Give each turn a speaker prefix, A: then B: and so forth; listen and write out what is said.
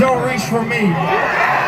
A: don't reach for me.